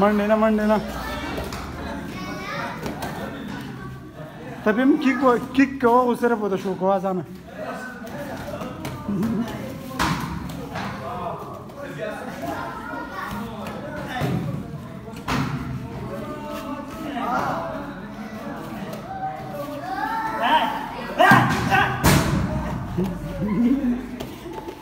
मन लेना मन लेना तभी किक किक को उस तरफ होता शो को तो आसान है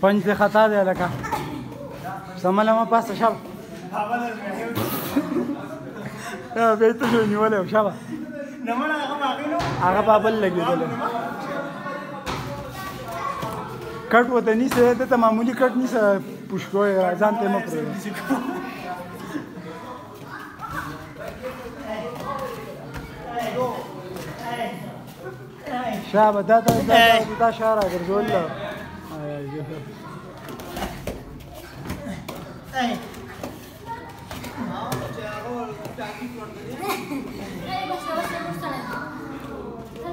پنج ته خطا دی لکه سمله ما پاسه شب دا به ته شو نیولې شب نه مړه هغه باقینو هغه بابل لګیدل کټ وته نیسه ته معمولی کټ نیسه پښکو ځان ته مې پرې شاب ده ده إيه. ده ده شارع برجوله اي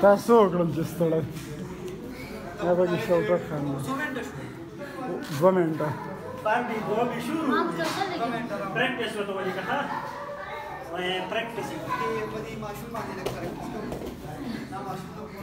تاسو وګړم چې ستړی دا به کې شوټر خان دوه منټه breakfast. Bir yapayım, maşhur mahalleyle karıştırdım. Ben maşhurluk